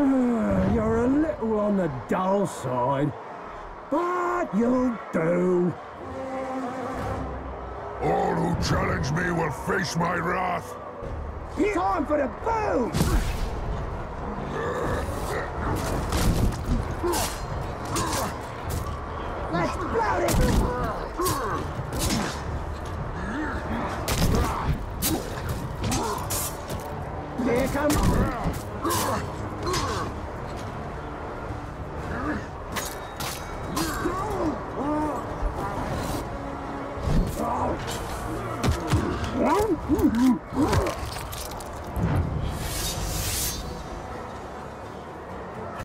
Ah, you're a little on the dull side, but you'll do. All who challenge me will face my wrath. It's time for the boom! Let's blow it! Here comes... Oh, oh, oh, oh.